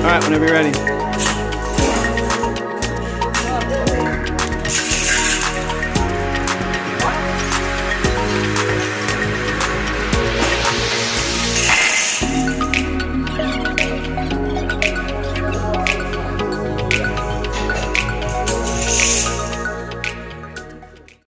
All right, whenever you're ready.